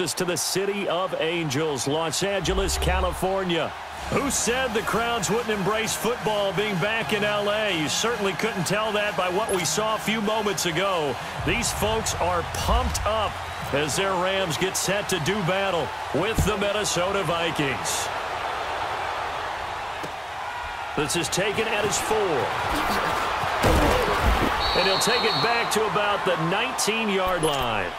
us to the City of Angels, Los Angeles, California. Who said the crowds wouldn't embrace football being back in L.A.? You certainly couldn't tell that by what we saw a few moments ago. These folks are pumped up as their Rams get set to do battle with the Minnesota Vikings. This is taken at his four. And he'll take it back to about the 19-yard line.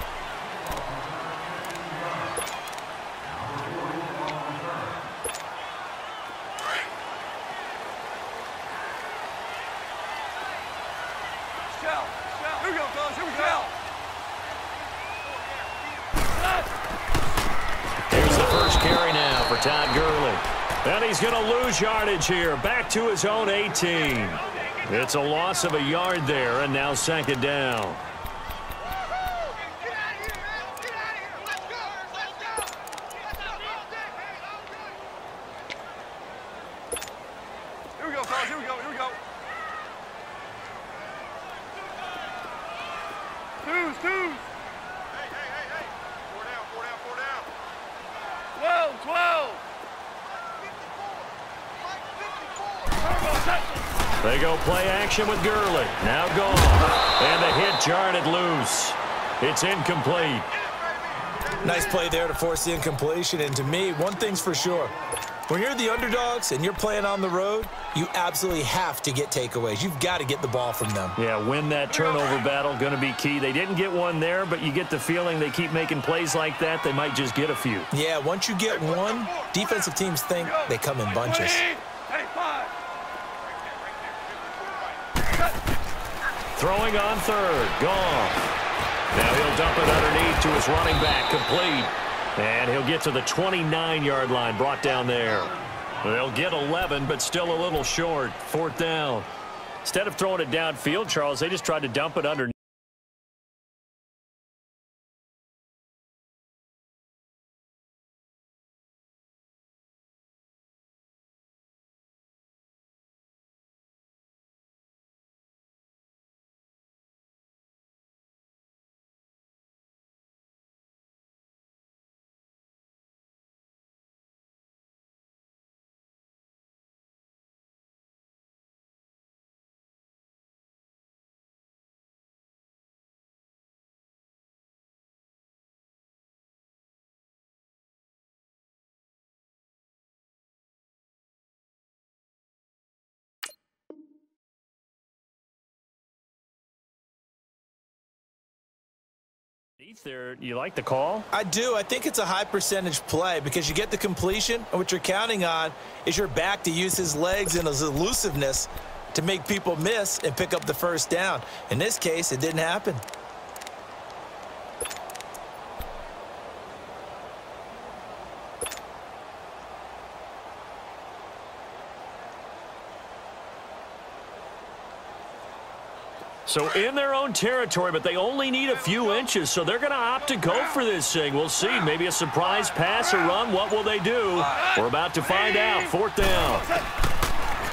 Todd Gurley. And he's going to lose yardage here. Back to his own 18. It's a loss of a yard there, and now second down. Action with Gurley. Now gone. And the hit jarred it loose. It's incomplete. Nice play there to force the incompletion. And to me, one thing's for sure. When you're the underdogs and you're playing on the road, you absolutely have to get takeaways. You've got to get the ball from them. Yeah, win that turnover battle, going to be key. They didn't get one there, but you get the feeling they keep making plays like that, they might just get a few. Yeah, once you get one, defensive teams think they come in bunches. Throwing on third. Gone. Now he'll dump it underneath to his running back. Complete. And he'll get to the 29-yard line. Brought down there. They'll get 11, but still a little short. Fourth down. Instead of throwing it downfield, Charles, they just tried to dump it underneath. There, you like the call? I do. I think it's a high percentage play because you get the completion, and what you're counting on is your back to use his legs and his elusiveness to make people miss and pick up the first down. In this case, it didn't happen. So in their own territory, but they only need a few inches, so they're going to opt to go for this thing. We'll see. Maybe a surprise pass or run. What will they do? We're about to find out. Fourth down.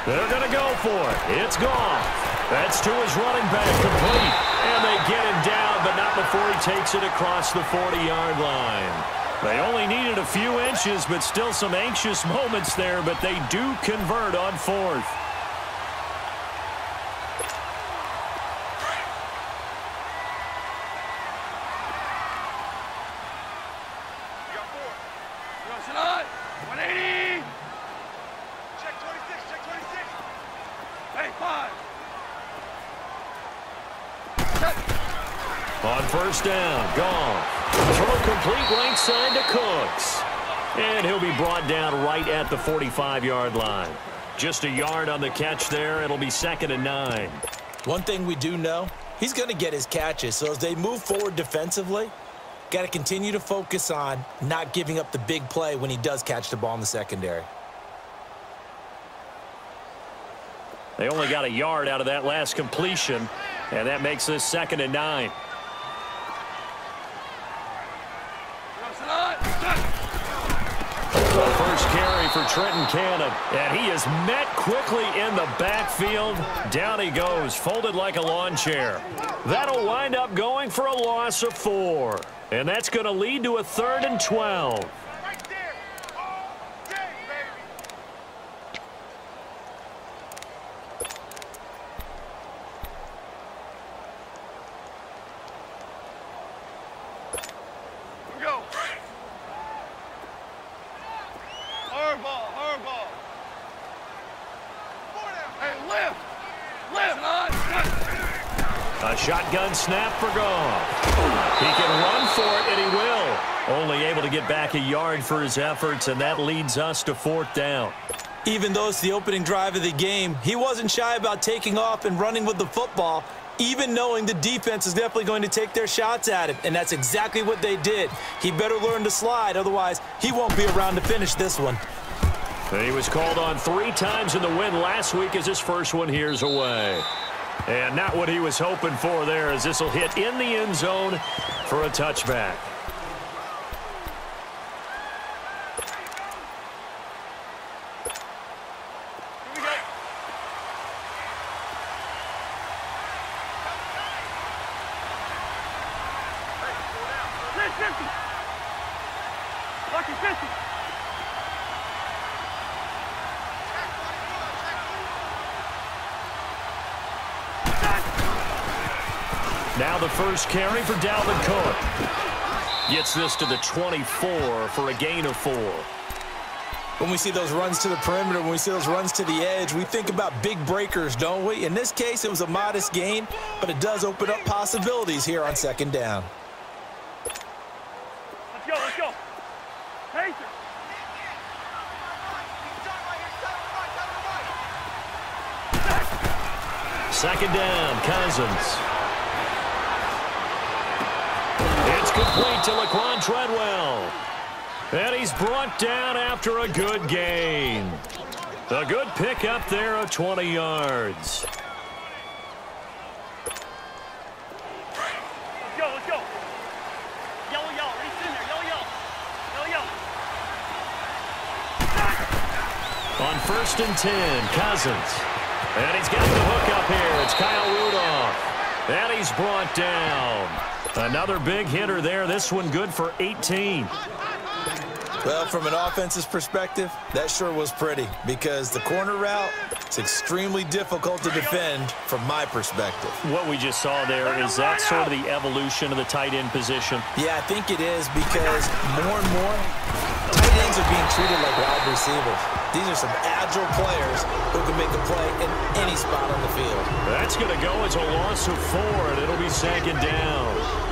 They're going to go for it. It's gone. That's to his running back, complete. And they get him down, but not before he takes it across the 40-yard line. They only needed a few inches, but still some anxious moments there, but they do convert on fourth. First down. Gone. Throw complete right side to Cooks. And he'll be brought down right at the 45-yard line. Just a yard on the catch there. It'll be second and nine. One thing we do know, he's going to get his catches. So as they move forward defensively, got to continue to focus on not giving up the big play when he does catch the ball in the secondary. They only got a yard out of that last completion, and that makes this second and nine. First carry for Trenton Cannon. And he is met quickly in the backfield. Down he goes, folded like a lawn chair. That'll wind up going for a loss of four. And that's going to lead to a third and 12. Shotgun snap for Goff. He can run for it, and he will. Only able to get back a yard for his efforts, and that leads us to fourth down. Even though it's the opening drive of the game, he wasn't shy about taking off and running with the football, even knowing the defense is definitely going to take their shots at him, and that's exactly what they did. He better learn to slide, otherwise he won't be around to finish this one. He was called on three times in the win last week as his first one here's away. And not what he was hoping for there as this will hit in the end zone for a touchback. First carry for Dalvin Cook. Gets this to the 24 for a gain of four. When we see those runs to the perimeter, when we see those runs to the edge, we think about big breakers, don't we? In this case, it was a modest gain, but it does open up possibilities here on second down. Let's go, let's go. Pacer. Second down, Cousins. Complete to Laquon Treadwell. And he's brought down after a good gain. A good pickup there of 20 yards. Let's go, let's go. Yellow, yellow. Reach in there. Yellow, yellow. Yellow, yellow. On first and 10, Cousins. And he's got the hook up here. It's Kyle Rudolph. And he's brought down. Another big hitter there. This one good for 18. Well, from an offense's perspective, that sure was pretty because the corner route, it's extremely difficult to defend from my perspective. What we just saw there, is that sort of the evolution of the tight end position? Yeah, I think it is because more and more, are being treated like wide receivers. These are some agile players who can make a play in any spot on the field. That's going to go as a loss of four, and it'll be second down.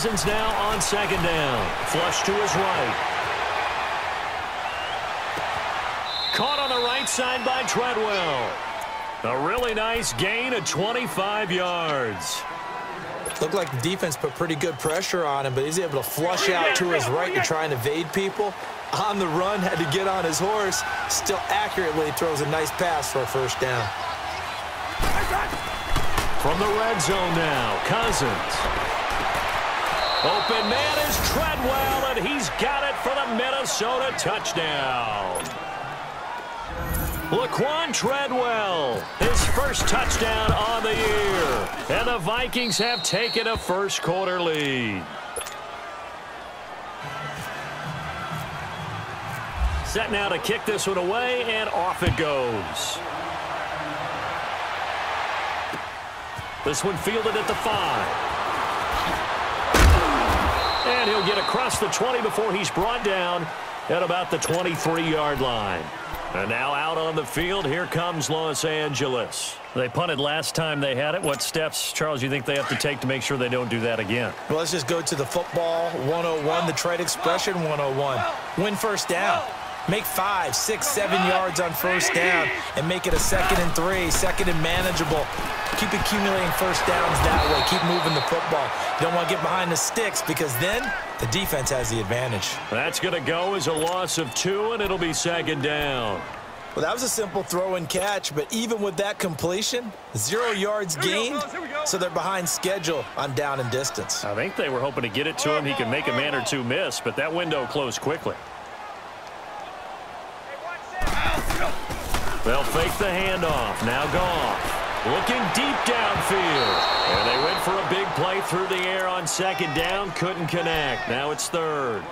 Cousins now on second down. Flush to his right. Caught on the right side by Treadwell. A really nice gain of 25 yards. Looked like the defense put pretty good pressure on him, but he's able to flush out to his right to try and evade people. On the run, had to get on his horse. Still accurately throws a nice pass for a first down. From the red zone now, Cousins. Open man is Treadwell, and he's got it for the Minnesota touchdown. Laquon Treadwell, his first touchdown on the year. And the Vikings have taken a first quarter lead. Set now to kick this one away, and off it goes. This one fielded at the five. And he'll get across the 20 before he's brought down at about the 23-yard line. And now out on the field, here comes Los Angeles. They punted last time they had it. What steps, Charles, you think they have to take to make sure they don't do that again? Well, let's just go to the football 101, the trade expression 101. Win first down. Make five, six, seven yards on first down and make it a second and three, second and manageable. Keep accumulating first downs that way. Keep moving the football. You don't want to get behind the sticks because then the defense has the advantage. That's going to go as a loss of two, and it'll be second down. Well, that was a simple throw and catch, but even with that completion, zero yards gained, so they're behind schedule on down and distance. I think they were hoping to get it to him. He could make a man or two miss, but that window closed quickly. They'll fake the handoff. Now Goff. Looking deep downfield. And they went for a big play through the air on second down. Couldn't connect. Now it's third.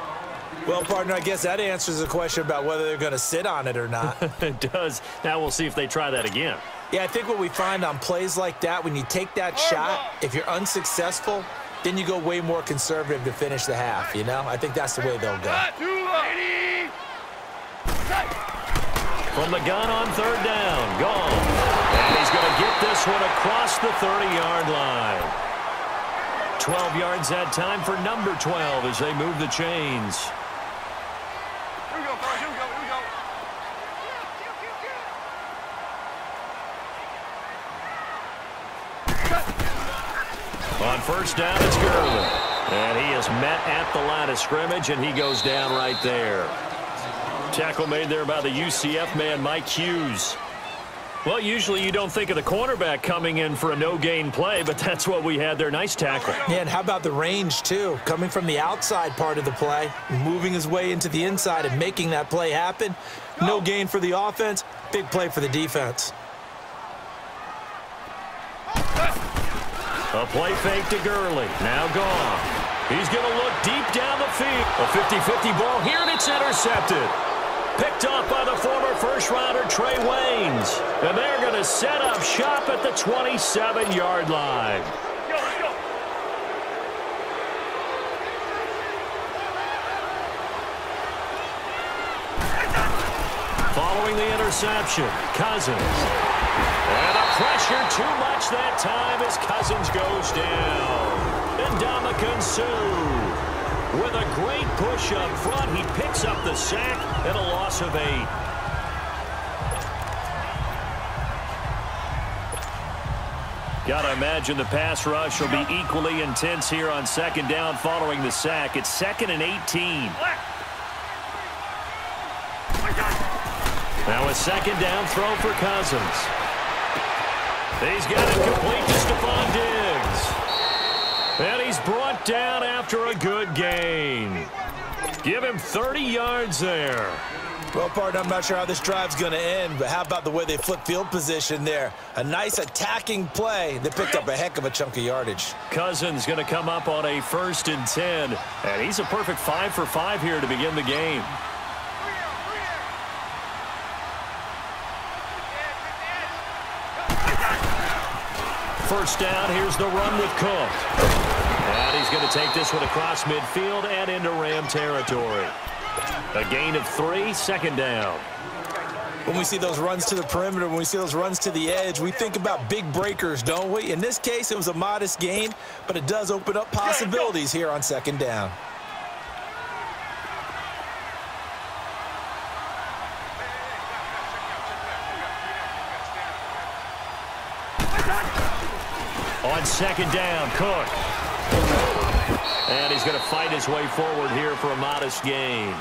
Well, partner, I guess that answers the question about whether they're going to sit on it or not. it does. Now we'll see if they try that again. Yeah, I think what we find on plays like that, when you take that shot, if you're unsuccessful, then you go way more conservative to finish the half, you know? I think that's the way they'll go. From the gun on third down, gone. And he's going to get this one across the 30-yard line. 12 yards that time for number 12 as they move the chains. Here we go, fellas. Here we go. Here we go. On first down, it's Gurley. And he is met at the line of scrimmage, and he goes down right there. Tackle made there by the UCF man, Mike Hughes. Well, usually you don't think of the cornerback coming in for a no-gain play, but that's what we had there. Nice tackle. Yeah, and how about the range, too? Coming from the outside part of the play, moving his way into the inside and making that play happen. No gain for the offense, big play for the defense. A play fake to Gurley. Now gone. He's going to look deep down the field. A 50-50 ball here, and it's intercepted. Picked off by the former first-rounder Trae Waynes. And they're going to set up shop at the 27-yard line. Following the interception, Cousins. And the pressure too much that time as Cousins goes down. And Ndamukong Suh with a great push up front. He picks up the sack and a loss of eight. Got to imagine the pass rush will be equally intense here on second down following the sack. It's second and 18. Now a second down throw for Cousins. He's got it complete to Stefon Diggs. And he's brought down after a good gain. Give him 30 yards there. Well, partner, I'm not sure how this drive's going to end, but how about the way they flip field position there? A nice attacking play that picked up a heck of a chunk of yardage. Cousins going to come up on a first and 10. And he's a perfect 5 for 5 here to begin the game. First down, here's the run with Cook. And he's going to take this one across midfield and into Ram territory. A gain of three, second down. When we see those runs to the perimeter, when we see those runs to the edge, we think about big breakers, don't we? In this case, it was a modest gain, but it does open up possibilities here on second down. On second down, Cook. And he's going to fight his way forward here for a modest gain.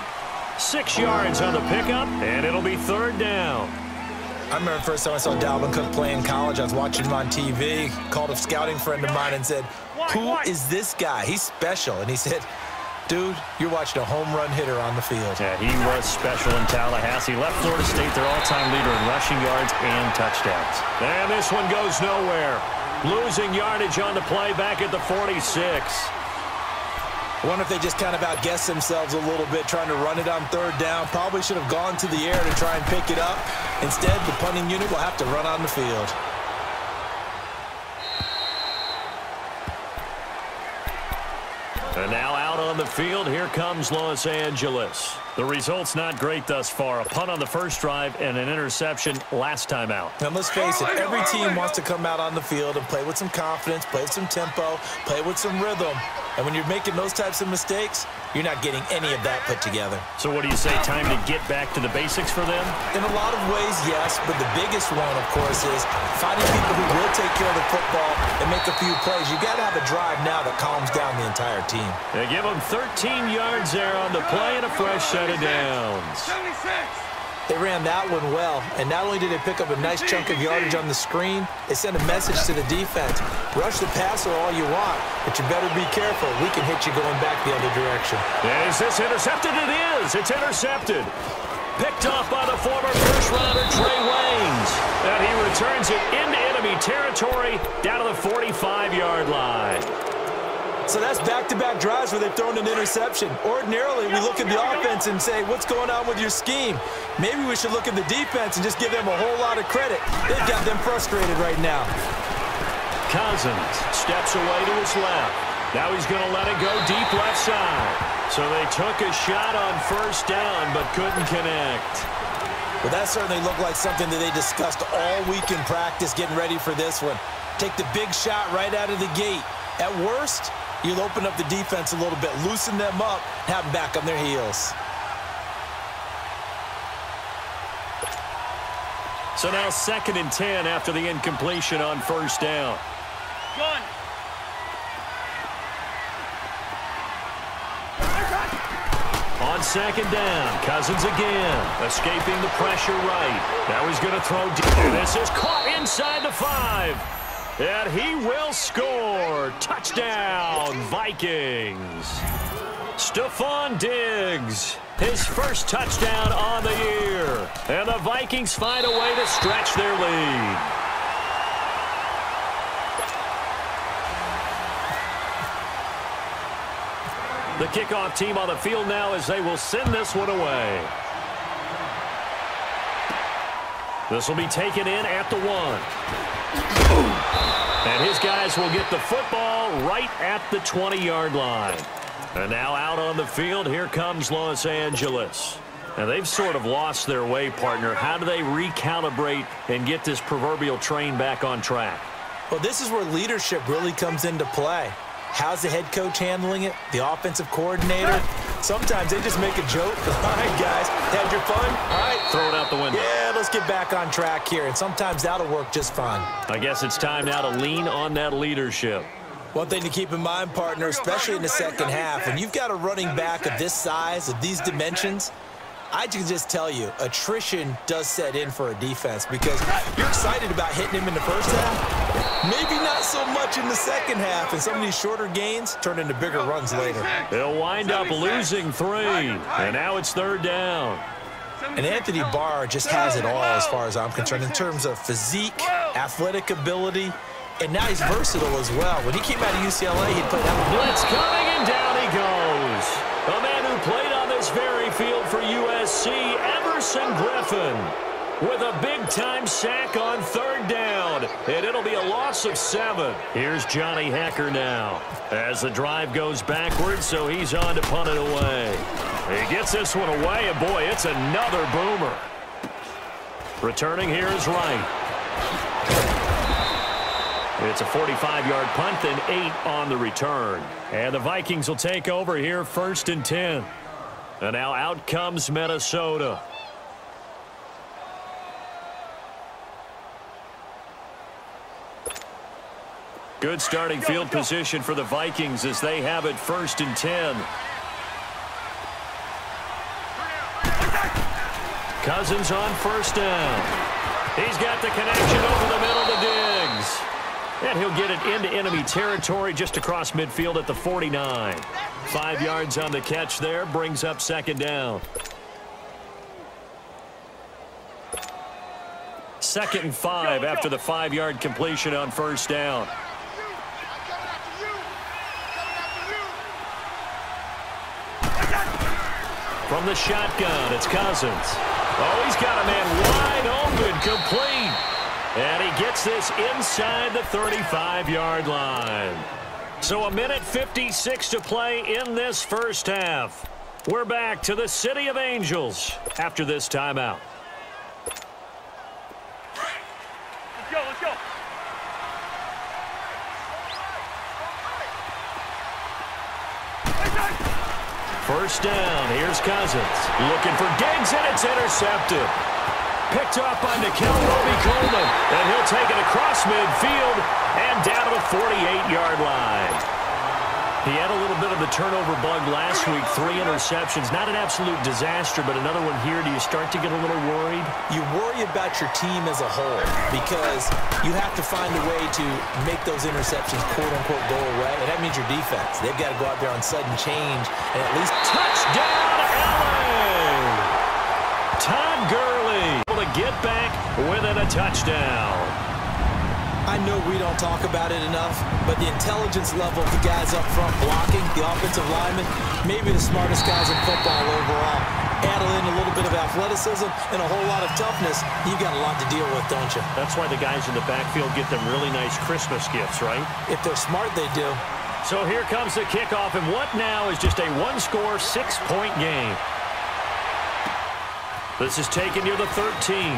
Six yards on the pickup, and it'll be third down. I remember the first time I saw Dalvin Cook play in college. I was watching him on TV, called a scouting friend of mine and said, who is this guy? He's special. And he said, dude, you're watching a home run hitter on the field. Yeah, he was special in Tallahassee. Left Florida State their all-time leader in rushing yards and touchdowns. And this one goes nowhere. Losing yardage on the play back at the 46. I wonder if they just kind of outguessed themselves a little bit trying to run it on third down. Probably should have gone to the air to try and pick it up. Instead, the punting unit will have to run on the field. And now out on the field, here comes Los Angeles. The result's not great thus far. A punt on the first drive and an interception last time out. And let's face it, every team wants to come out on the field and play with some confidence, play with some tempo, play with some rhythm. And when you're making those types of mistakes, you're not getting any of that put together. So what do you say, time to get back to the basics for them? In a lot of ways, yes, but the biggest one, of course, is finding people who will take care of the football and make a few plays. you got to have a drive now that calms down the entire team. They give them 13 yards there on the play and a fresh set of downs. 76. They ran that one well, and not only did they pick up a nice chunk of yardage on the screen, they sent a message to the defense. Rush the passer all you want, but you better be careful. We can hit you going back the other direction. Is this intercepted? It is. It's intercepted. Picked off by the former first-rounder Trae Waynes. And he returns it into enemy territory down to the 45-yard line. So that's back-to-back -back drives where they've thrown an interception. Ordinarily, we look at the offense and say, what's going on with your scheme? Maybe we should look at the defense and just give them a whole lot of credit. They've got them frustrated right now. Cousins steps away to his left. Now he's going to let it go deep left side. So they took a shot on first down but couldn't connect. Well, that certainly looked like something that they discussed all week in practice getting ready for this one. Take the big shot right out of the gate. At worst, You'll open up the defense a little bit, loosen them up, have them back on their heels. So now second and 10 after the incompletion on first down. Gun. On second down, Cousins again, escaping the pressure right. Now he's going to throw deep. This is caught inside the five. And he will score. Touchdown, Vikings. Stefon Diggs, his first touchdown on the year. And the Vikings find a way to stretch their lead. The kickoff team on the field now as they will send this one away. This will be taken in at the one. And his guys will get the football right at the 20-yard line. And now out on the field, here comes Los Angeles. And they've sort of lost their way, partner. How do they recalibrate and get this proverbial train back on track? Well, this is where leadership really comes into play. How's the head coach handling it? The offensive coordinator? Sometimes they just make a joke. All right, guys, had your fun? All right. Throw it out the window. Yeah, let's get back on track here. And sometimes that'll work just fine. I guess it's time now to lean on that leadership. One thing to keep in mind, partner, especially in the second half, when you've got a running back of this size, of these dimensions, I can just tell you, attrition does set in for a defense because you're excited about hitting him in the first half. Maybe not so much in the second half, and some of these shorter gains turn into bigger runs later. They'll wind up losing three, and now it's third down. And Anthony Barr just has it all as far as I'm concerned in terms of physique, athletic ability, and now he's versatile as well. When he came out of UCLA, he played out. Blitz coming, and down he goes. A man who played on this very field for USC, Everson Griffen with a big-time sack on third down. And it'll be a loss of seven. Here's Johnny Hekker now as the drive goes backwards, so he's on to punt it away. He gets this one away, and boy, it's another boomer. Returning here is Wright. It's a 45-yard punt, then eight on the return. And the Vikings will take over here first and 10. And now out comes Minnesota. Good starting field position for the Vikings as they have it first and 10. Cousins on first down. He's got the connection over the middle to Diggs. And he'll get it into enemy territory just across midfield at the 49. Five yards on the catch there brings up second down. Second and five after the five-yard completion on first down. From the shotgun, it's Cousins. Oh, he's got a man wide open, complete. And he gets this inside the 35-yard line. So a minute 56 to play in this first half. We're back to the City of Angels after this timeout. Let's go, let's go. First down. Here's Cousins. Looking for Diggs, and it's intercepted. Picked up by Nickell Robey-Coleman. And he'll take it across midfield and down to the 48-yard line. He had a little bit of the turnover bug last week. Three interceptions. Not an absolute disaster, but another one here. Do you start to get a little worried? You worry about your team as a whole because you have to find a way to make those interceptions, quote-unquote, go away. And that means your defense. They've got to go out there on sudden change and at least... Touchdown, LA! Todd Gurley able to get back within a touchdown. I know we don't talk about it enough, but the intelligence level of the guys up front blocking, the offensive linemen, maybe the smartest guys in football overall. Add in a little bit of athleticism and a whole lot of toughness, you've got a lot to deal with, don't you? That's why the guys in the backfield get them really nice Christmas gifts, right? If they're smart, they do. So here comes the kickoff, and what now is just a one-score, six-point game. This is taken near the 13.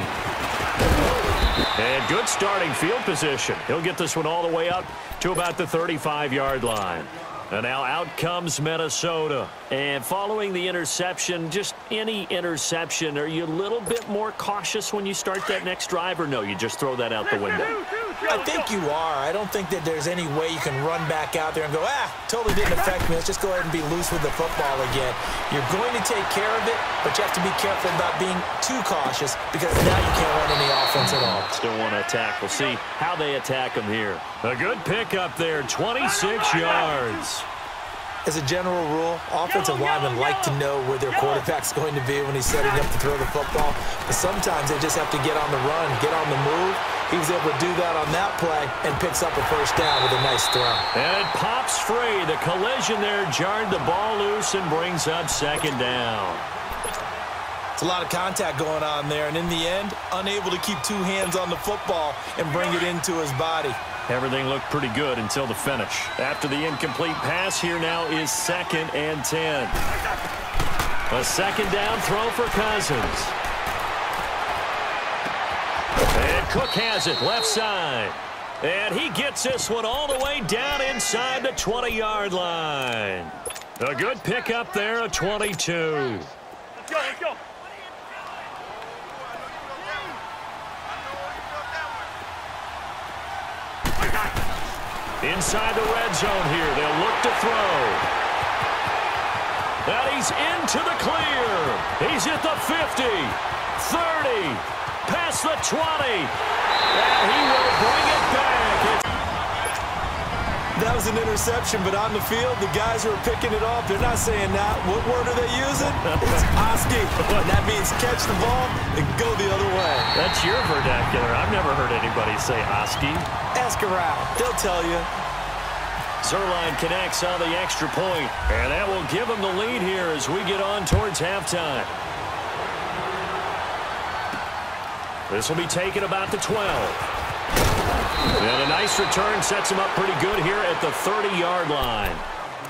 And good starting field position. He'll get this one all the way up to about the 35-yard line. And now out comes Minnesota. And following the interception, just any interception, are you a little bit more cautious when you start that next drive, or no, you just throw that out the window? I think you are. I don't think that there's any way you can run back out there and go, ah, totally didn't affect me. Let's just go ahead and be loose with the football again. You're going to take care of it, but you have to be careful about being too cautious because now you can't run any offense at all. Still want to attack. We'll see how they attack them here. A good pickup there, 26 yards. As a general rule, offensive linemen like to know where their quarterback's going to be when he's setting up to throw the football. But sometimes they just have to get on the run, get on the move. He was able to do that on that play and picks up a first down with a nice throw. And it pops free. The collision there jarred the ball loose and brings up second down. It's a lot of contact going on there, and in the end, unable to keep two hands on the football and bring it into his body. Everything looked pretty good until the finish. After the incomplete pass, here now is second and 10. A second down throw for Cousins. And Cook has it left side. And he gets this one all the way down inside the 20-yard line. A good pickup there, a 22. Let's go, let's go. Inside the red zone here. They'll look to throw. That he's into the clear. He's at the 50, 30, past the 20. And he will bring it back. That was an interception, but on the field, the guys who are picking it off, they're not saying that. What word are they using? It's Oski. That means catch the ball and go the other way. That's your vernacular. I've never heard anybody say Oski. Ask around. They'll tell you. Zuerlein connects on the extra point, and that will give them the lead here as we get on towards halftime. This will be taken about the 12. And a nice return sets him up pretty good here at the 30-yard line.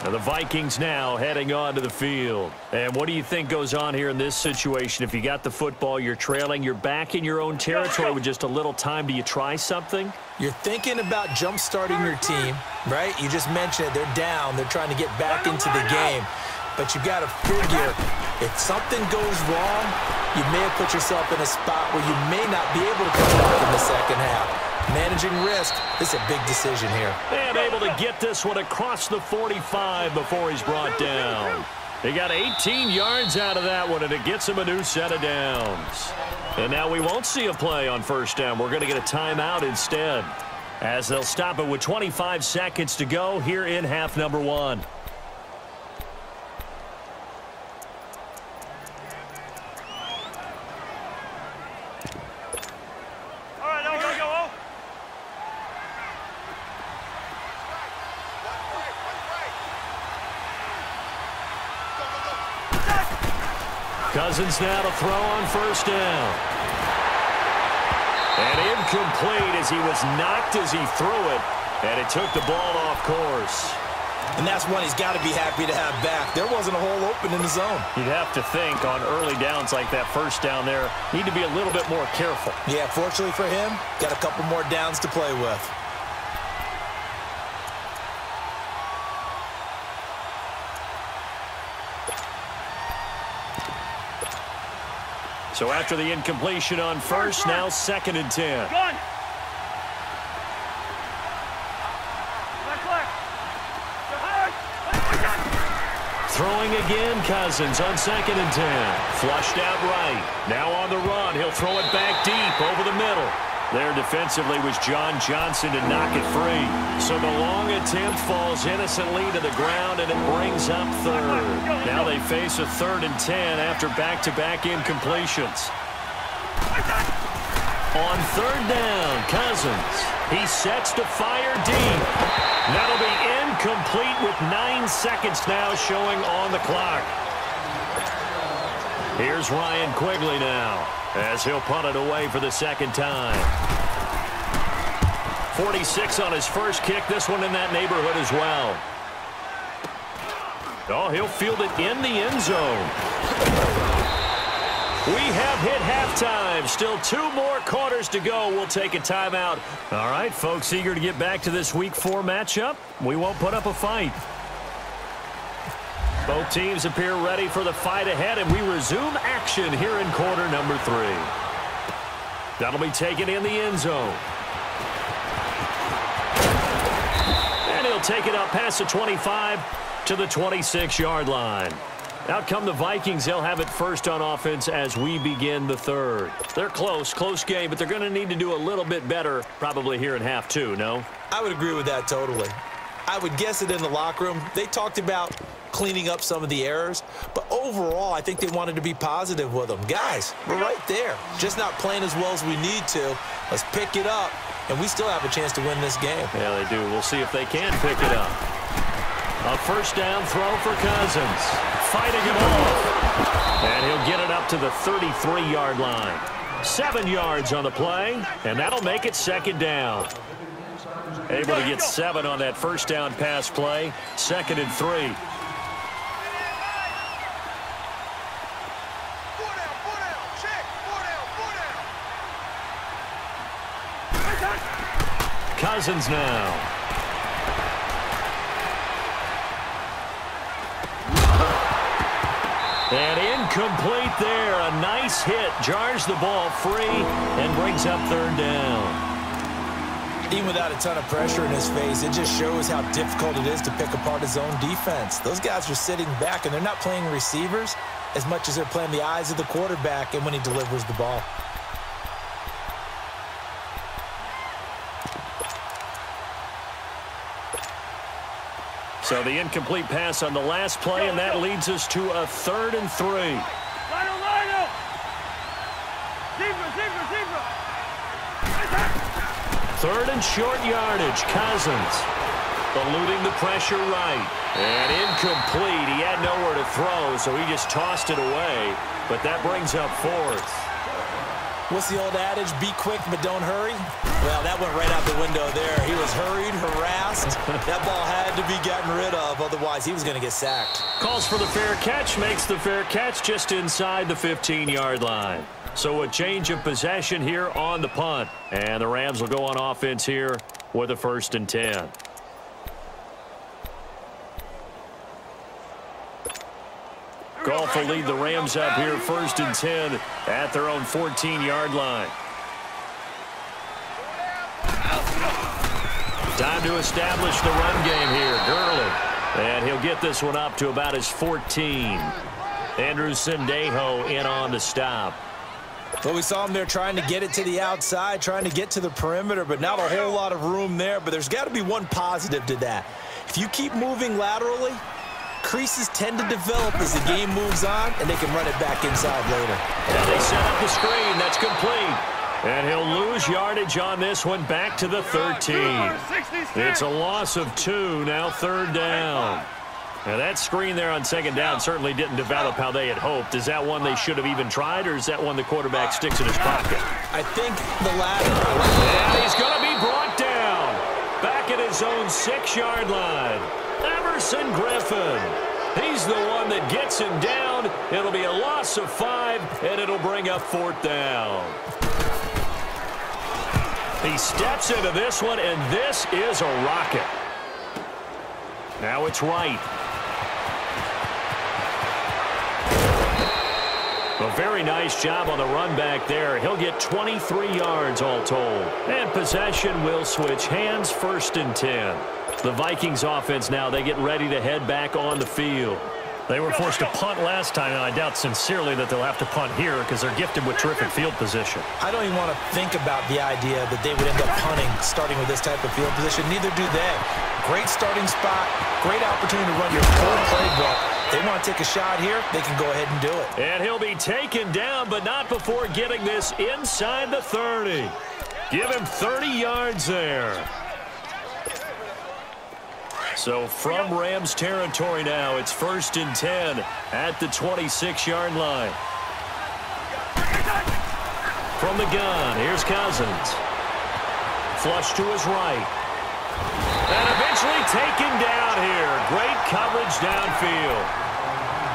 And the Vikings now heading on to the field. And what do you think goes on here in this situation? If you got the football, you're trailing, you're back in your own territory with just a little time. Do you try something? You're thinking about jump-starting your team, right? You just mentioned it. They're down. They're trying to get back into the game. But you got to figure, if something goes wrong, you may have put yourself in a spot where you may not be able to come back in the second half. Managing risk, is a big decision here. And able to get this one across the 45 before he's brought down. He got 18 yards out of that one, and it gets him a new set of downs. And now we won't see a play on first down. We're going to get a timeout instead. As they'll stop it with 25 seconds to go here in half number one. All right, now we gotta go, oh. Cousins now to throw on first down. And incomplete as he was knocked as he threw it. And it took the ball off course. And that's one he's got to be happy to have back. There wasn't a hole open in the zone. You'd have to think on early downs like that first down there, need to be a little bit more careful. Yeah, fortunately for him, got a couple more downs to play with. So after the incompletion on first, now second and 10. Gun. Throwing again, Cousins on second and 10. Flushed out right. Now on the run. He'll throw it back deep over the middle. There defensively was John Johnson to knock it free. So the long attempt falls innocently to the ground, and it brings up third. Now they face a third and 10 after back-to-back -back incompletions. On third down, Cousins. He sets to fire deep. That'll be incomplete with nine seconds now showing on the clock. Here's Ryan Quigley now as he'll punt it away for the second time. 46 on his first kick. This one in that neighborhood as well. Oh, he'll field it in the end zone. We have hit halftime. Still two more quarters to go. We'll take a timeout. All right, folks, eager to get back to this Week 4 matchup. We won't put up a fight. Both teams appear ready for the fight ahead, and we resume action here in quarter number three. That'll be taken in the end zone. And he'll take it up past the 25 to the 26-yard line. Out come the Vikings. They'll have it first on offense as we begin the third. They're close, close game, but they're going to need to do a little bit better probably here in half two, no? I would agree with that totally. I would guess it in the locker room. They talked about cleaning up some of the errors, but overall, I think they wanted to be positive with them. Guys, we're right there. Just not playing as well as we need to. Let's pick it up, and we still have a chance to win this game. Yeah, they do. We'll see if they can pick it up. A first down throw for Cousins fighting him off. And he'll get it up to the 33-yard line. Seven yards on the play, and that'll make it second down. Able to get seven on that first down pass play. Second and three. Cousins now. And incomplete there. A nice hit. Jars the ball free and brings up third down. Even without a ton of pressure in his face, it just shows how difficult it is to pick apart his own defense. Those guys are sitting back, and they're not playing receivers as much as they're playing the eyes of the quarterback and when he delivers the ball. So the incomplete pass on the last play, and that leads us to a third and three. Third and short yardage. Cousins eluding the pressure right. And incomplete. He had nowhere to throw, so he just tossed it away. But that brings up fourth. What's the old adage? Be quick, but don't hurry. Well, that went right out the window there. He was hurried, harassed. that ball had to be gotten rid of, otherwise he was going to get sacked. Calls for the fair catch, makes the fair catch just inside the 15-yard line. So a change of possession here on the punt. And the Rams will go on offense here with a first and 10. Goff will lead the Rams up here first and 10 at their own 14-yard line. Time to establish the run game here. Gurley. And he'll get this one up to about his 14. Andrew Sendejo in on the stop. Well, we saw him there trying to get it to the outside, trying to get to the perimeter, but not a whole lot of room there. But there's got to be one positive to that. If you keep moving laterally, Creases tend to develop as the game moves on, and they can run it back inside later. And they set up the screen. That's complete. And he'll lose yardage on this one back to the 13. It's a loss of two, now third down. Now that screen there on second down certainly didn't develop how they had hoped. Is that one they should have even tried, or is that one the quarterback sticks in his pocket? I think the latter. And he's going to be brought down. Back at his own six-yard line. Griffen. He's the one that gets him down. It'll be a loss of five, and it'll bring up fourth down. He steps into this one, and this is a rocket. Now it's right. A very nice job on the run back there. He'll get 23 yards all told. And possession will switch hands first and 10. The Vikings offense now, they get ready to head back on the field. They were forced to punt last time, and I doubt sincerely that they'll have to punt here because they're gifted with terrific field position. I don't even want to think about the idea that they would end up punting starting with this type of field position. Neither do they. Great starting spot, great opportunity to run your full playbook. They want to take a shot here, they can go ahead and do it. And he'll be taken down, but not before getting this inside the 30. Give him 30 yards there. So from Rams territory now, it's first and 10 at the 26-yard line. From the gun, here's Cousins. Flush to his right. And eventually taken down here. Great coverage downfield.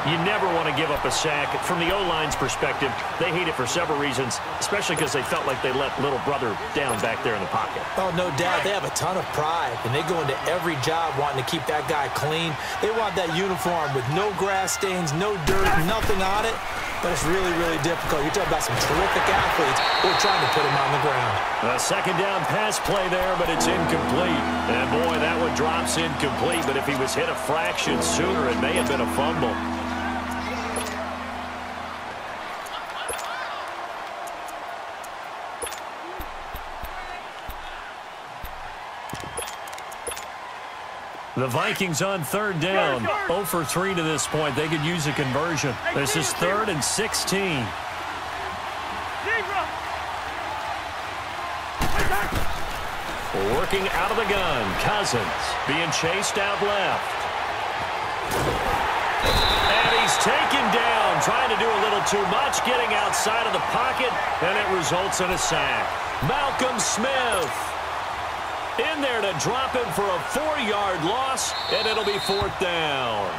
You never want to give up a sack. From the O-line's perspective, they hate it for several reasons, especially because they felt like they let little brother down back there in the pocket. Oh, no doubt. They have a ton of pride, and they go into every job wanting to keep that guy clean. They want that uniform with no grass stains, no dirt, nothing on it. But it's really, really difficult. You're talking about some terrific athletes who are trying to put him on the ground. A second down pass play there, but it's incomplete. And, boy, that one drops incomplete. But if he was hit a fraction sooner, it may have been a fumble. The Vikings on third down. 0 for 3 to this point. They could use a conversion. This is third and 16. Working out of the gun. Cousins being chased out left. And he's taken down, trying to do a little too much, getting outside of the pocket, and it results in a sack. Malcolm Smith in there to drop him for a four-yard loss, and it'll be fourth down.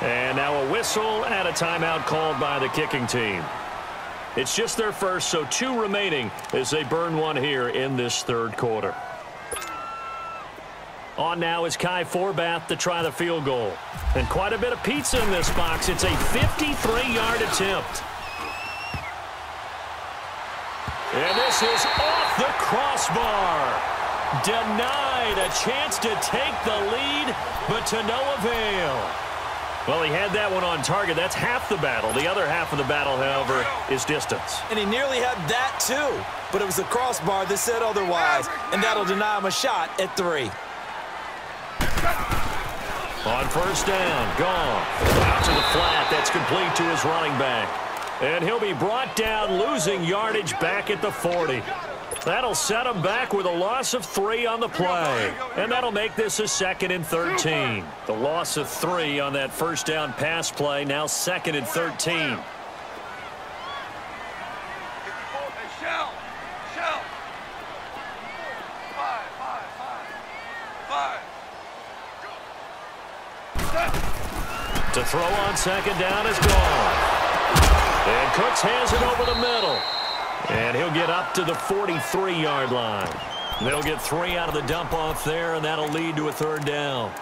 And now a whistle and a timeout called by the kicking team. It's just their first, so two remaining as they burn one here in this third quarter. On now is Kai Forbath to try the field goal. And quite a bit of pizza in this box. It's a 53-yard attempt. And this is off the crossbar. Denied a chance to take the lead, but to no avail. Well, he had that one on target. That's half the battle. The other half of the battle, however, is distance. And he nearly had that, too. But it was the crossbar that said otherwise, and that'll deny him a shot at three. On first down, Goff. Out to the flat. That's complete to his running back. And he'll be brought down, losing yardage back at the 40. That'll set them back with a loss of three on the play. And that'll make this a second and 13. The loss of three on that first down pass play, now second and 13. To throw on second down is Goff. And Cooks hands it over the middle. And he'll get up to the 43-yard line. They'll get three out of the dump off there, and that'll lead to a third down.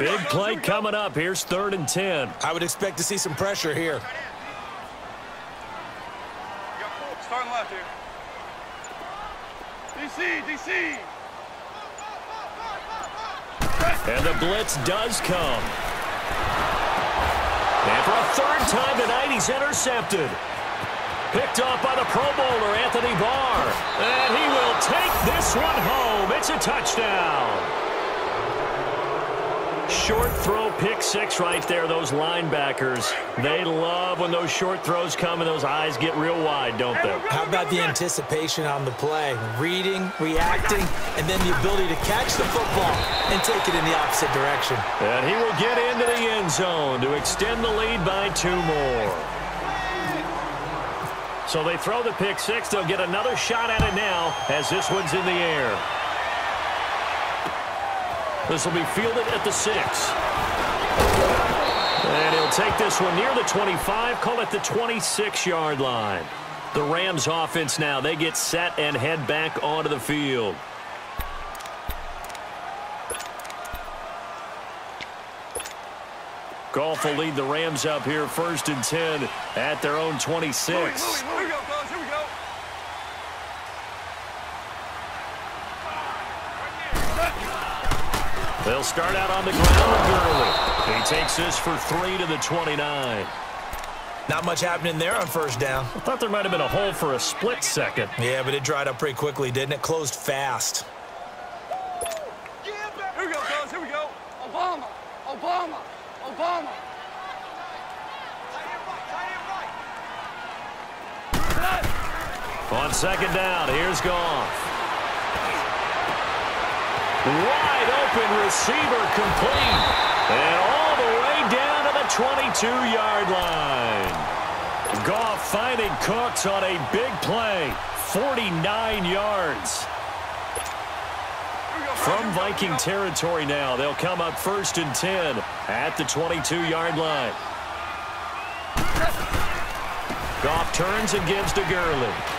Big play coming up. Here's third and 10. I would expect to see some pressure here. Starting left here. DC, DC. And the blitz does come. And for a third time tonight, he's intercepted. Picked off by the Pro Bowler, Anthony Barr. And he will take this one home. It's a touchdown. Short throw pick six right there, those linebackers. They love when those short throws come and those eyes get real wide, don't they? How about the anticipation on the play? Reading, reacting, and then the ability to catch the football and take it in the opposite direction. And he will get into the end zone to extend the lead by two more. So they throw the pick six. They'll get another shot at it now as this one's in the air. This will be fielded at the six. And he'll take this one near the 25, call it the 26-yard line. The Rams offense now, they get set and head back onto the field. Goff will lead the Rams up here first and 10 at their own 26. They'll start out on the ground Gurley. He takes this for three to the 29. Not much happening there on first down. I thought there might have been a hole for a split second. Yeah, but it dried up pretty quickly, didn't it? Closed fast. Here we go, fellas. Here we go. Obama. Obama. Obama. On second down, here's Goff. Wide open receiver complete. And all the way down to the 22-yard line. Goff finding Cooks on a big play. 49 yards. From Viking territory now, they'll come up first and 10 at the 22-yard line. Goff turns and gives to Gurley.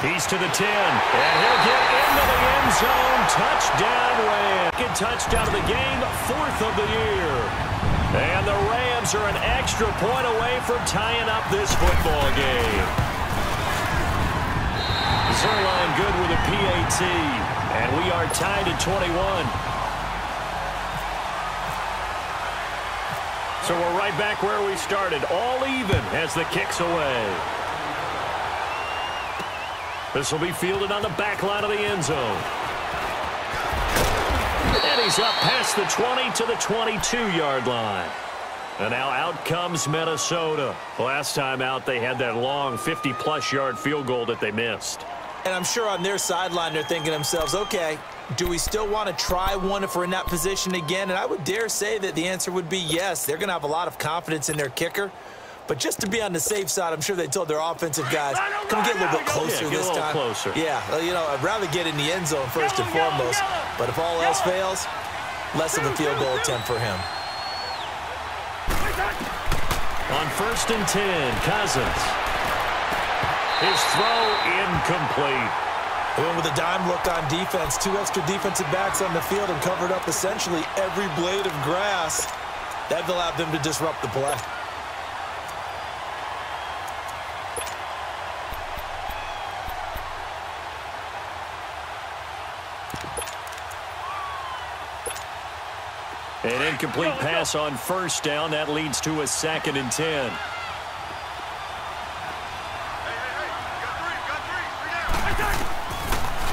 He's to the 10, and he'll get into the end zone. Touchdown, Rams. Touchdown of the game, fourth of the year. And the Rams are an extra point away from tying up this football game. Zuerlein good with a PAT, and we are tied at 21. So we're right back where we started, all even as the kick's away. This will be fielded on the back line of the end zone. And he's up past the 20 to the 22-yard line. And now out comes Minnesota. Last time out, they had that long 50-plus yard field goal that they missed. And I'm sure on their sideline, they're thinking themselves, okay, do we still want to try one if we're in that position again? And I would dare say that the answer would be yes. They're going to have a lot of confidence in their kicker. But just to be on the safe side, I'm sure they told their offensive guys, come get a little bit closer yeah, this a time. closer. Yeah, you know, I'd rather get in the end zone first and foremost. But if all else fails, less of a field goal attempt for him. On first and 10, Cousins. His throw incomplete. Went with a dime look on defense. Two extra defensive backs on the field and covered up essentially every blade of grass. That allowed them to disrupt the play. An incomplete pass on first down. That leads to a second and 10.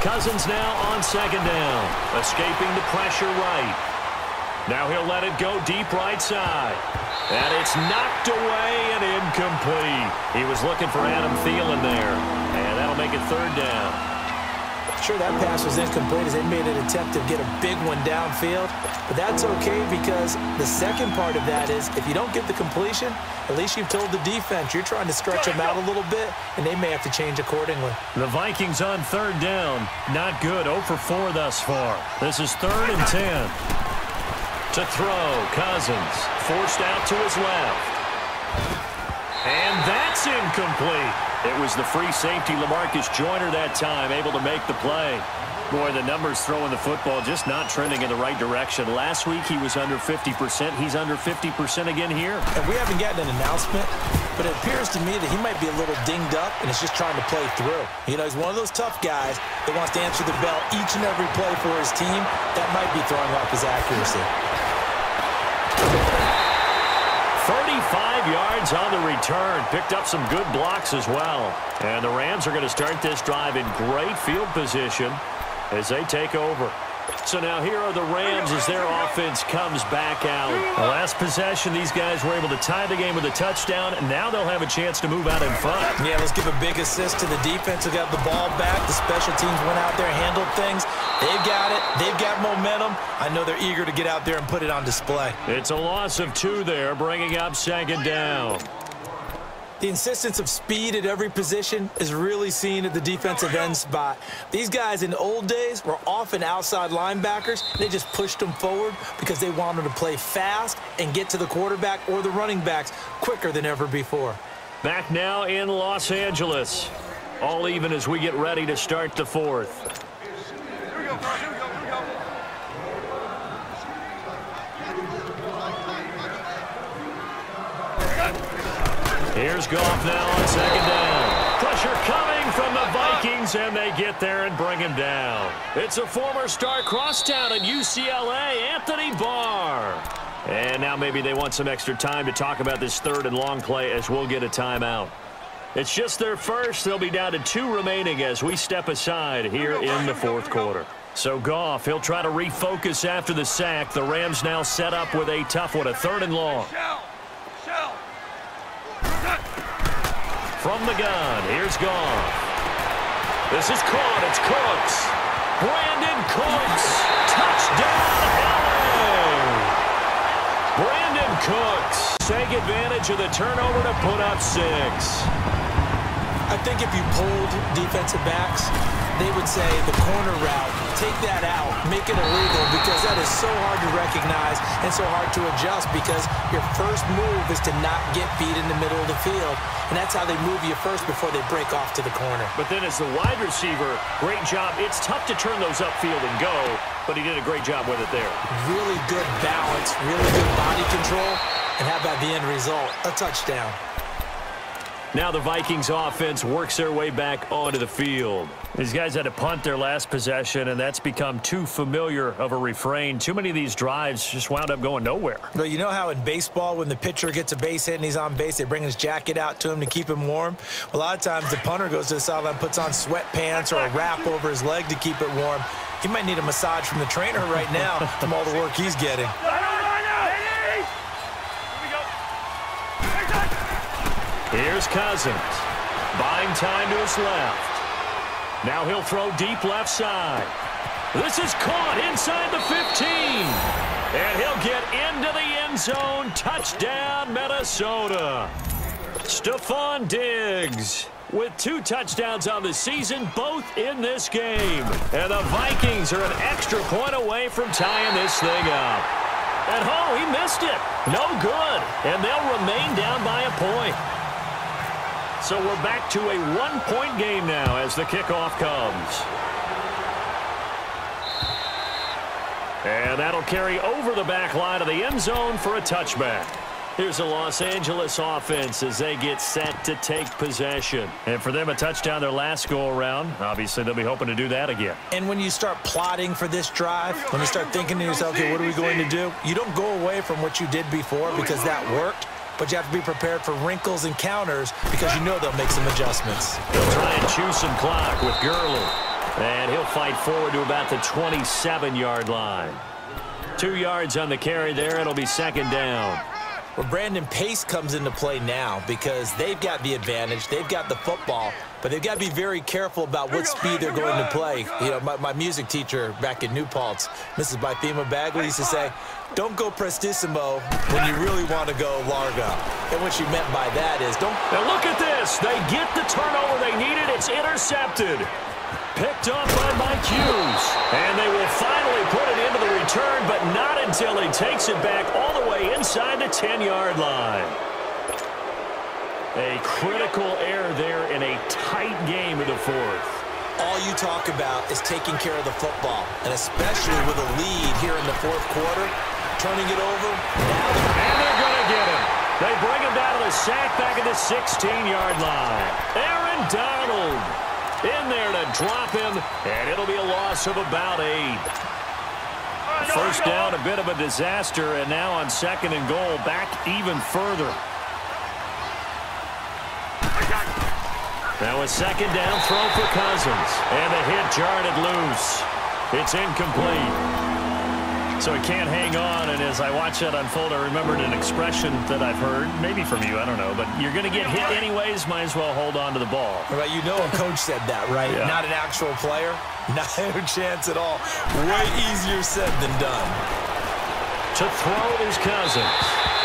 Cousins now on second down. Escaping the pressure right. Now he'll let it go deep right side. And it's knocked away and incomplete. He was looking for Adam Thielen there. And that'll make it third down. Sure, that pass was incomplete as they made an attempt to get a big one downfield. But that's okay because the second part of that is if you don't get the completion, at least you've told the defense you're trying to stretch them out a little bit, and they may have to change accordingly. The Vikings on third down. Not good. 0 for 4 thus far. This is third and 10. To throw, Cousins. Forced out to his left. And that's incomplete. It was the free safety, Lamarcus Joyner, that time, able to make the play. Boy, the numbers throwing the football just not trending in the right direction. Last week, he was under 50%. He's under 50% again here. And we haven't gotten an announcement, but it appears to me that he might be a little dinged up and is just trying to play through. You know, he's one of those tough guys that wants to answer the bell each and every play for his team. That might be throwing off his accuracy. 35 on the return. Picked up some good blocks as well. And the Rams are going to start this drive in great field position as they take over. So now here are the Rams as their offense comes back out. The last possession, these guys were able to tie the game with a touchdown, and now they'll have a chance to move out in front. Yeah, let's give a big assist to the defense who got the ball back. The special teams went out there, handled things. They've got it. They've got momentum. I know they're eager to get out there and put it on display. It's a loss of two there, bringing up second down. The insistence of speed at every position is really seen at the defensive end spot. These guys in the old days were often outside linebackers. They just pushed them forward because they wanted to play fast and get to the quarterback or the running backs quicker than ever before. Back now in Los Angeles. All even as we get ready to start the fourth. Here we go. Here we go. Here we go. Here's Goff now on second down. Pressure coming from the Vikings, and they get there and bring him down. It's a former star crosstown at UCLA, Anthony Barr. And now maybe they want some extra time to talk about this third and long play as we'll get a timeout. It's just their first. They'll be down to two remaining as we step aside here in the fourth quarter. So Goff, he'll try to refocus after the sack. The Rams now set up with a tough one, a third and long. From the gun, here's Goff. This is caught. It's Cooks. Brandin Cooks. Touchdown, LA. Brandin Cooks. Take advantage of the turnover to put up six. I think if you pulled defensive backs, they would say the corner route, take that out, make it illegal because that is so hard to recognize and so hard to adjust because your first move is to not get beat in the middle of the field. And that's how they move you first before they break off to the corner. But then as the wide receiver, great job. It's tough to turn those upfield and go, but he did a great job with it there. Really good balance, really good body control, and how about the end result? A touchdown. Now the Vikings offense works their way back onto the field. These guys had to punt their last possession, and that's become too familiar of a refrain. Too many of these drives just wound up going nowhere. But you know how in baseball, when the pitcher gets a base hit and he's on base, they bring his jacket out to him to keep him warm? A lot of times the punter goes to the sideline, puts on sweatpants or a wrap over his leg to keep it warm. He might need a massage from the trainer right now from all the work he's getting. Here's Cousins. Buying time to his left. Now he'll throw deep left side. This is caught inside the 15. And he'll get into the end zone. Touchdown, Minnesota. Stefon Diggs with two touchdowns on the season, both in this game. And the Vikings are an extra point away from tying this thing up. At home, he missed it. No good. And they'll remain down by a point. So we're back to a one-point game now as the kickoff comes. And that'll carry over the back line of the end zone for a touchback. Here's the Los Angeles offense as they get set to take possession. And for them, a touchdown their last go-around. Obviously, they'll be hoping to do that again. And when you start plotting for this drive, when you start thinking to yourself, okay, what are we going to do? You don't go away from what you did before because that worked, but you have to be prepared for wrinkles and counters because you know they'll make some adjustments. He'll try and chew some clock with Gurley. And he'll fight forward to about the 27-yard line. Two yards on the carry there. It'll be second down. Well, Brandon Pace comes into play now because they've got the advantage. They've got the football, but they've got to be very careful about what speed they're going to play. You know, my, my music teacher back in New Paltz, Mrs. Bythema Bagley, used to say, don't go prestissimo when you really want to go largo. And what she meant by that is don't... Now look at this. They get the turnover they needed. It's intercepted. Picked up by Mike Hughes. And they will finally put it into the return, but not until he takes it back all the way inside the 10-yard line. A critical error there in a tight game of the fourth. All you talk about is taking care of the football, and especially with a lead here in the fourth quarter, turning it over. And they're going to get him. They bring him down to the sack back at the 16-yard line. Aaron Donald in there to drop him, and it'll be a loss of about eight. First down, a bit of a disaster, and now on second and goal, back even further. Now a second down throw for Cousins, and the hit jarred it loose. It's incomplete. So he can't hang on, and as I watch that unfold, I remembered an expression that I've heard, maybe from you, I don't know, but you're going to get hit anyways, might as well hold on to the ball. Right, you know a coach said that, right? Yeah. Not an actual player. Not a chance at all. Way easier said than done. To throw his Cousins.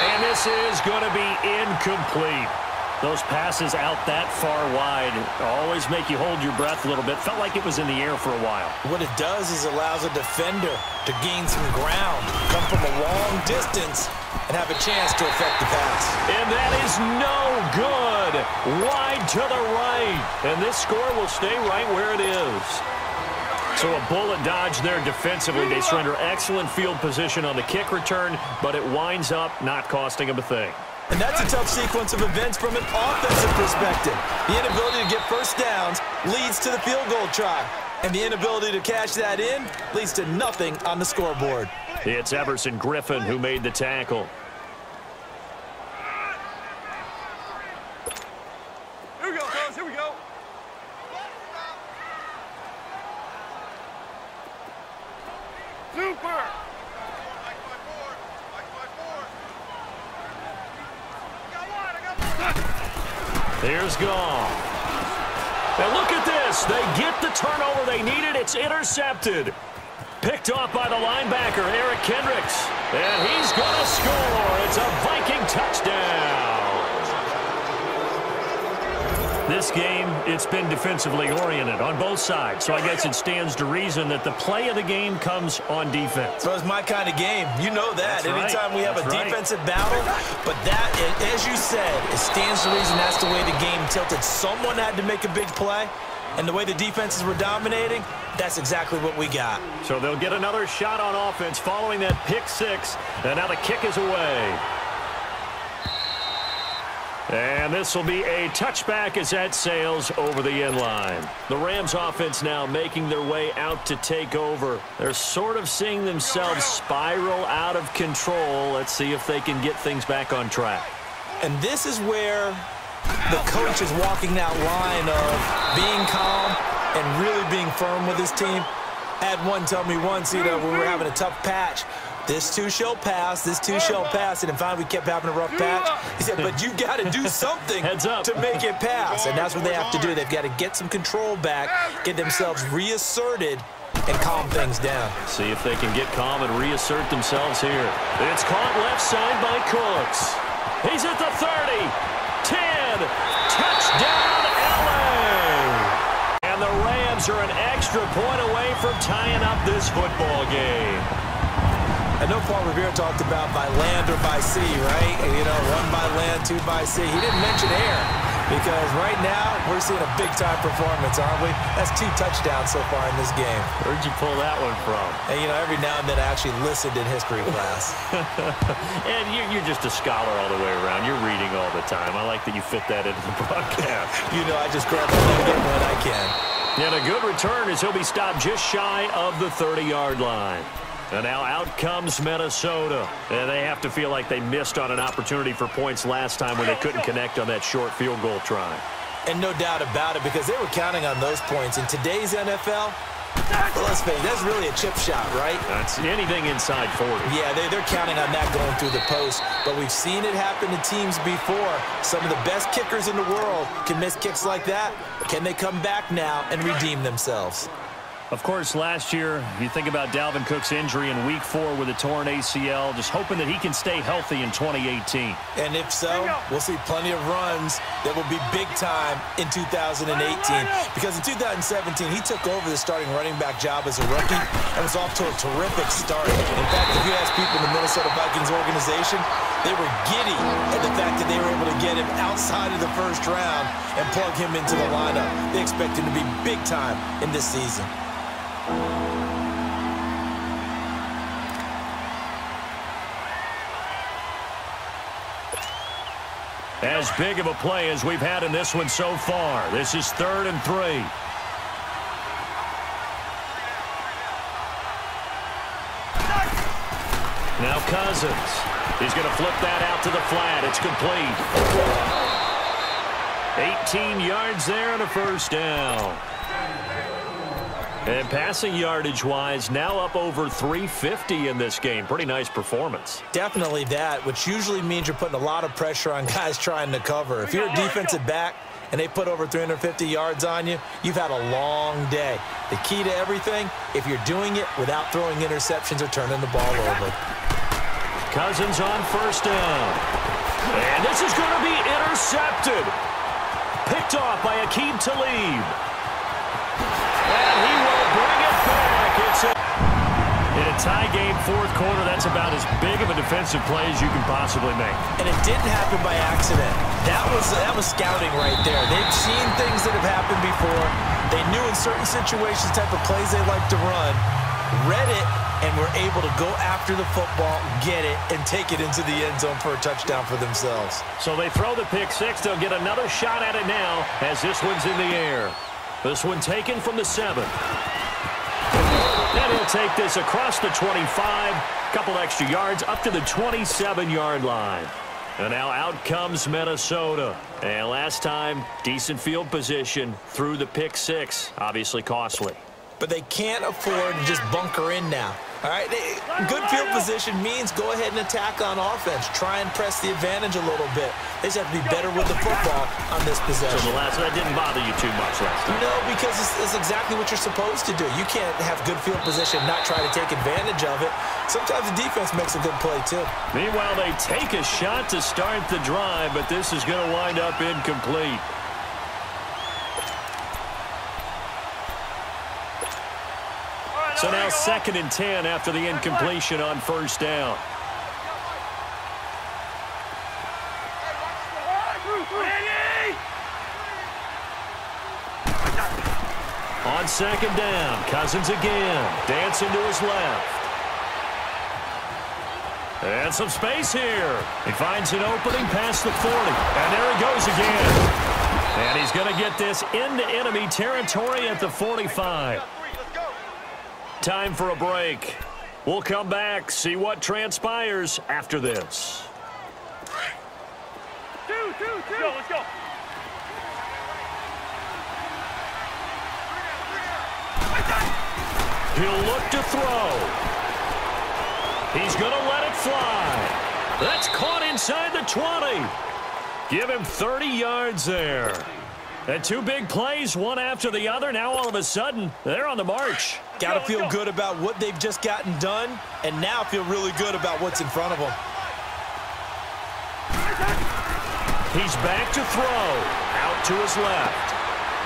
And this is going to be incomplete. Those passes out that far wide always make you hold your breath a little bit. Felt like it was in the air for a while. What it does is allows a defender to gain some ground, come from a long distance, and have a chance to affect the pass. And that is no good. Wide to the right. And this score will stay right where it is. So a bullet dodge there defensively. They surrender excellent field position on the kick return, but it winds up not costing them a thing. And that's a tough sequence of events from an offensive perspective. The inability to get first downs leads to the field goal try. And the inability to cash that in leads to nothing on the scoreboard. It's Everson Griffen who made the tackle. Here we go, fellas. Here we go. Super. Here's Goff. And look at this. They get the turnover they needed. It's intercepted. Picked off by the linebacker, Eric Kendricks. And he's going to score. It's a Viking touchdown. This game, it's been defensively oriented on both sides. So I guess it stands to reason that the play of the game comes on defense. So it's my kind of game. You know that. That's right. Anytime we have That's a right. defensive battle. But that, as you said, it stands to reason that's the way the game tilted. Someone had to make a big play. And the way the defenses were dominating, that's exactly what we got. So they'll get another shot on offense following that pick six. And now the kick is away. And this will be a touchback as that sails over the end line. The Rams offense now making their way out to take over. They're sort of seeing themselves spiral out of control. Let's see if they can get things back on track. And this is where the coach is walking that line of being calm and really being firm with his team. Had one tell me once, you know, we were having a tough patch, this too shall pass, this too shall pass, and then finally we kept having a rough patch. He said, but you got to do something Heads up. to make it pass, and that's what they have to do. They've got to get some control back, get themselves reasserted, and calm things down. See if they can get calm and reassert themselves here. It's caught left side by Cooks. He's at the 30, 10, touchdown LA! And the Rams are an extra point away from tying up this football game. I know Paul Revere talked about by land or by sea, right? And, you know, one by land, two by sea. He didn't mention air because right now we're seeing a big-time performance, aren't we? That's two touchdowns so far in this game. Where'd you pull that one from? And, you know, every now and then I actually listened in history class. And you- you're just a scholar all the way around. You're reading all the time. I like that you fit that into the broadcast. you know, I just grab a nugget when I can. And a good return as he'll be stopped just shy of the 30-yard line. And now out comes Minnesota. And they have to feel like they missed on an opportunity for points last time when they couldn't connect on that short field goal try. And no doubt about it because they were counting on those points. In today's NFL, well, let's face it, that's really a chip shot, right? That's anything inside 40. Yeah, they, they're counting on that going through the post. But we've seen it happen to teams before. Some of the best kickers in the world can miss kicks like that. Can they come back now and redeem themselves? Of course, last year, you think about Dalvin Cook's injury in week four with a torn ACL, just hoping that he can stay healthy in 2018. And if so, we'll see plenty of runs that will be big time in 2018. Because in 2017, he took over the starting running back job as a rookie and was off to a terrific start. In fact, if you ask people in the Minnesota Vikings organization, they were giddy at the fact that they were able to get him outside of the first round and plug him into the lineup. They expect him to be big time in this season. As big of a play as we've had in this one so far. This is third and three. Now Cousins. He's going to flip that out to the flat. It's complete. 18 yards there and a first down. And passing yardage-wise, now up over 350 in this game. Pretty nice performance. Definitely that, which usually means you're putting a lot of pressure on guys trying to cover. If you're a defensive back and they put over 350 yards on you, you've had a long day. The key to everything, if you're doing it without throwing interceptions or turning the ball over. Cousins on first down. And this is going to be intercepted. Picked off by Aqib Talib. And he will bring it back. It's a in a tie game, fourth quarter, that's about as big of a defensive play as you can possibly make. And it didn't happen by accident. That was that was scouting right there. They've seen things that have happened before. They knew in certain situations type of plays they like to run, read it, and were able to go after the football, get it, and take it into the end zone for a touchdown for themselves. So they throw the pick six. They'll get another shot at it now as this one's in the air. This one taken from the seven. And he'll take this across the 25, couple extra yards up to the 27-yard line. And now out comes Minnesota. And last time, decent field position through the pick six. Obviously costly. But they can't afford to just bunker in now. All right, good field position means go ahead and attack on offense. Try and press the advantage a little bit. They just have to be better with the football on this possession. So the last, that didn't bother you too much last time. No, because it's, it's exactly what you're supposed to do. You can't have good field position, and not try to take advantage of it. Sometimes the defense makes a good play, too. Meanwhile, they take a shot to start the drive, but this is going to wind up incomplete. So now second and 10 after the incompletion on first down. On second down, Cousins again, dancing to his left. And some space here. He finds an opening past the 40. And there he goes again. And he's going to get this into enemy territory at the 45. Time for a break. We'll come back, see what transpires after this. Two, two, two. Let's go, let's go. He'll look to throw. He's going to let it fly. That's caught inside the 20. Give him 30 yards there. And two big plays, one after the other. Now all of a sudden, they're on the march. Got to feel good about what they've just gotten done, and now feel really good about what's in front of them. He's back to throw. Out to his left.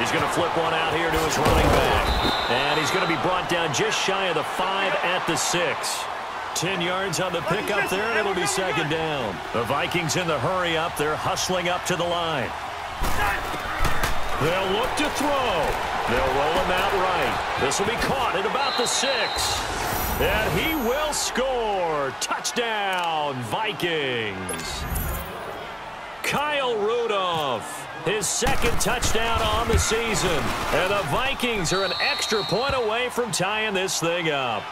He's going to flip one out here to his running back. And he's going to be brought down just shy of the five at the six. Ten yards on the pickup there, and it'll be second down. The Vikings in the hurry up. They're hustling up to the line. They'll look to throw. They'll roll him out right. This will be caught at about the six. And he will score. Touchdown, Vikings. Kyle Rudolph. His second touchdown on the season. And the Vikings are an extra point away from tying this thing up.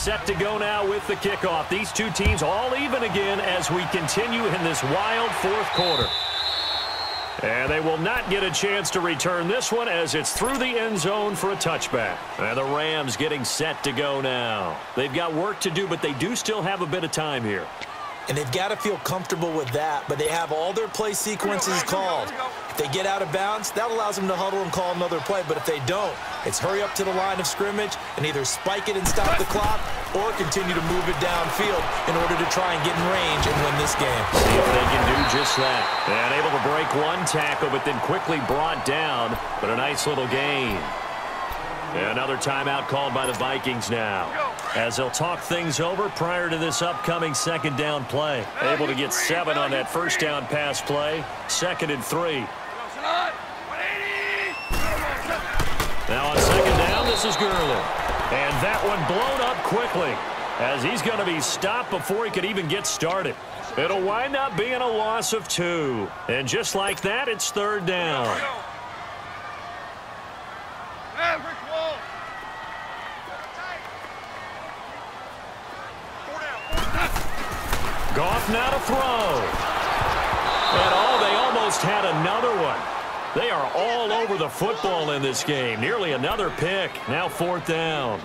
Set to go now with the kickoff. These two teams all even again as we continue in this wild fourth quarter. And they will not get a chance to return this one as it's through the end zone for a touchback. And the Rams getting set to go now. They've got work to do, but they do still have a bit of time here. And they've got to feel comfortable with that, but they have all their play sequences called. If they get out of bounds, that allows them to huddle and call another play. But if they don't, it's hurry up to the line of scrimmage and either spike it and stop the clock or continue to move it downfield in order to try and get in range and win this game. See if they can do just that. And able to break one tackle, but then quickly brought down. But a nice little gain. Another timeout called by the Vikings now. As they'll talk things over prior to this upcoming second down play. Able to get seven on that first down pass play. Second and three. Now on second down, this is Gurley. And that one blown up quickly as he's going to be stopped before he could even get started. It'll wind up being a loss of two. And just like that, it's third down. Goff now to throw. And oh, they almost had another one. They are all over the football in this game. Nearly another pick. Now fourth down.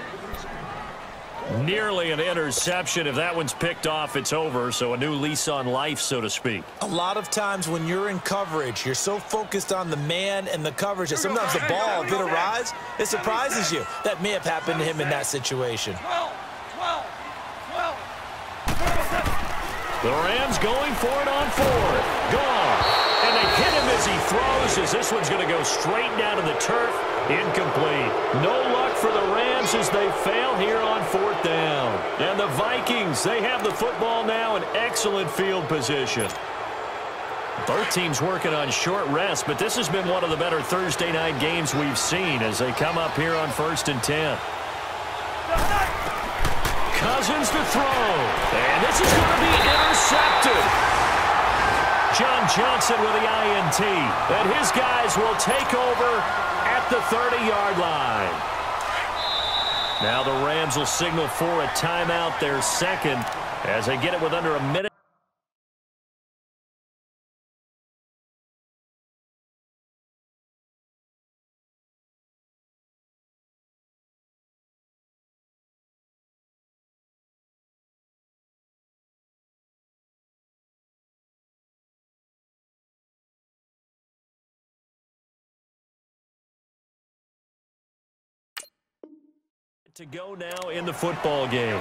Nearly an interception. If that one's picked off, it's over. So a new lease on life, so to speak. A lot of times when you're in coverage, you're so focused on the man and the coverage that sometimes the ball, if it arrives, it surprises you. That may have happened to him in that situation. 12, 12, 12. The Rams going for it on fourth. Goff. And they hit him as he throws as this one's going to go straight down to the turf. Incomplete. No luck for the Rams as they fail here on fourth down. And the Vikings, they have the football now in excellent field position. Both teams working on short rest, but this has been one of the better Thursday night games we've seen as they come up here on first and 10. Cousins to throw. And this is going to be intercepted. John Johnson with the INT. And his guys will take over at the 30-yard line. Now the Rams will signal for a timeout, their second, as they get it with under a minute. To go now in the football game.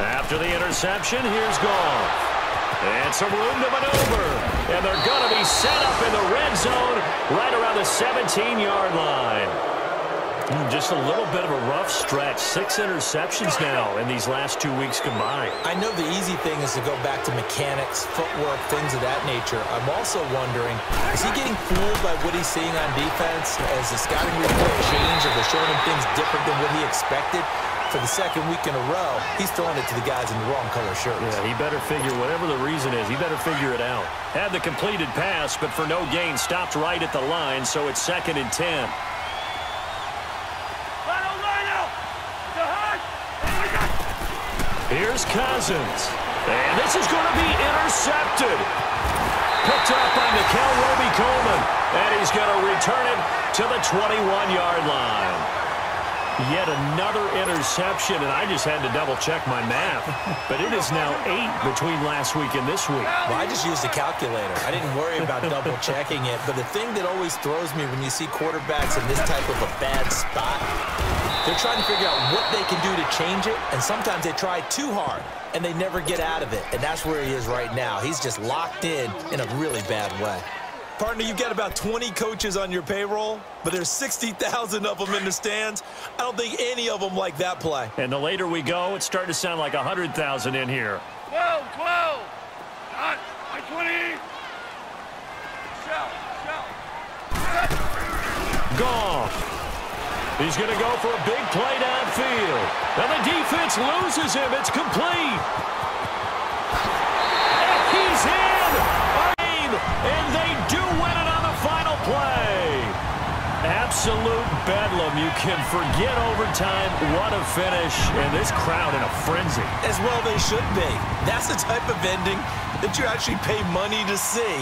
After the interception, here's Goff. And some room to maneuver. And they're going to be set up in the red zone right around the 17-yard line. Just a little bit of a rough stretch. Six interceptions now in these last two weeks combined. I know the easy thing is to go back to mechanics, footwork, things of that nature. I'm also wondering, is he getting fooled by what he's seeing on defense? As the scouting report change, or they're showing him things different than what he expected? for the second week in a row, he's throwing it to the guys in the wrong color shirts. Yeah, he better figure, whatever the reason is, he better figure it out. Had the completed pass, but for no gain, stopped right at the line, so it's second and 10. Cousins. And this is going to be intercepted. Picked up by Nickell Robey-Coleman. And he's going to return it to the 21-yard line. Yet another interception, and I just had to double-check my math. But it is now eight between last week and this week. Well, I just used a calculator. I didn't worry about double-checking it. But the thing that always throws me when you see quarterbacks in this type of a bad spot, they're trying to figure out what they can do to change it, and sometimes they try too hard, and they never get out of it. And that's where he is right now. He's just locked in in a really bad way. Partner, you've got about 20 coaches on your payroll, but there's 60,000 of them in the stands. I don't think any of them like that play. And the later we go, it's starting to sound like 100,000 in here. 12, 12. Not my 20. Shout, shout. Goff. He's going to go for a big play downfield. And the defense loses him. It's complete. And he's in. And they do win it on the final play. absolute bedlam. You can forget overtime. What a finish. And this crowd in a frenzy. As well they should be. That's the type of ending that you actually pay money to see.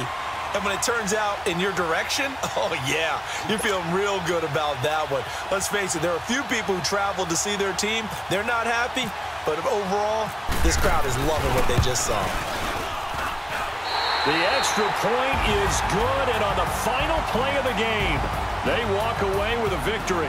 And when it turns out in your direction, oh, yeah, you're feeling real good about that one. Let's face it, there are a few people who traveled to see their team. They're not happy, but overall, this crowd is loving what they just saw. The extra point is good, and on the final play of the game, they walk away with a victory.